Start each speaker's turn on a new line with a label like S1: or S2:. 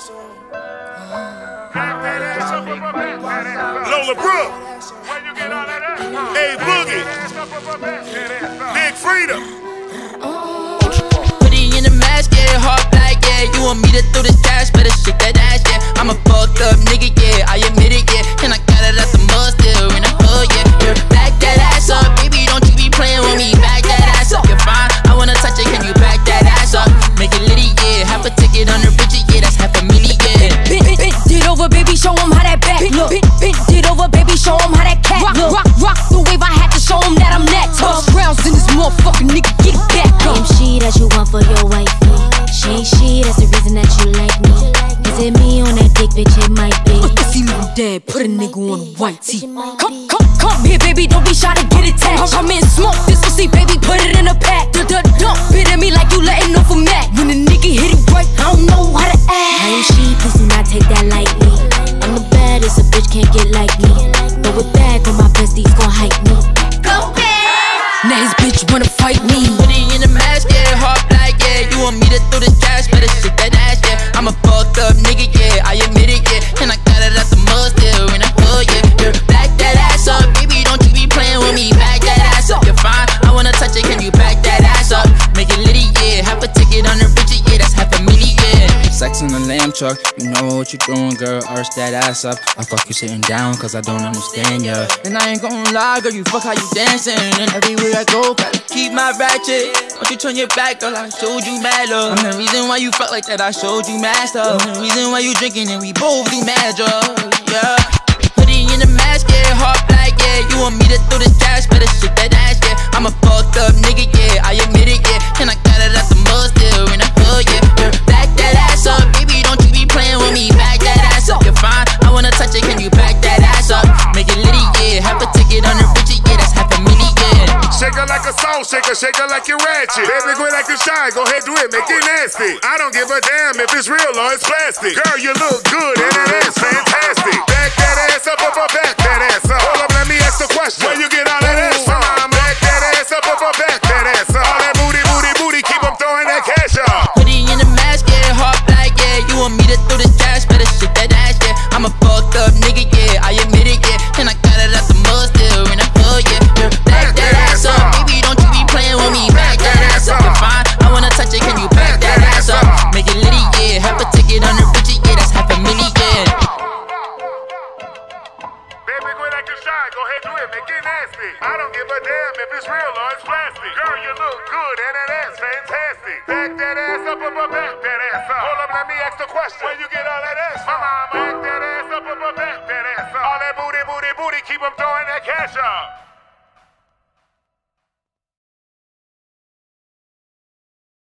S1: Lola Brooke. Hey Boogie. Big Freedia.
S2: Put it in the mask, yeah, hard black, yeah. You want me to throw this cash, better shake that ass, yeah. I'm a fucked
S3: for your wife. Eh? She ain't she, that's the reason that you like me. Is it me on that dick, bitch? It might be.
S4: If you leave him dead, put a nigga on a white tee. Come, come, come here, baby, don't be shy to get attached. Come in, smoke this pussy, baby, put it in a pack. Duh, duh, dump it at me like you letting off a mat. When a nigga hit it right, I don't know how to act.
S3: I am she, please do not take that lightly. I'm the baddest, a bitch can't get like me. Throw it back when my besties gon' hype me.
S2: Go back!
S4: Now his bitch wanna fight me.
S2: Throw this cash, better shake that ass, yeah. I'm a fucked up nigga, yeah, I admit it, yeah. And I got it out the mud still in the
S5: In the lamb truck, you know what you're doing, girl. Arch that ass up. I fuck you sitting down, cause I don't understand ya. And I ain't gonna lie, girl, you fuck how you dancing. And everywhere I go, gotta keep my ratchet. Don't you turn your back, girl, I showed you mad love. I'm the reason why you fuck like that, I showed you mad stuff. I'm the reason why you drinking and we both do mad drugs, yeah. It in the mask, hard It, can you back that ass up? Make it litty, yeah. Half a ticket on the budget, yeah, that's half a million.
S1: Shake her like a salt shaker, shake her like you're ratchet. Baby, quit like you shy, go ahead, do it, make it nasty. I don't give a damn if it's real or it's plastic. Girl, you look good and it is fantastic. Back that ass up, up, up, back that ass up. Hold up, let me ask the question. Where you get go ahead, do it, make it nasty. I don't give a damn if it's real or it's plastic. Girl, you look good and that ass fantastic. Back that ass up, up, up, back that ass up. Hold up, let me ask the question. Where you get all that ass from? Back that ass up, up, up, back that ass up. All that booty, booty, booty, keep 'em throwing that cash up.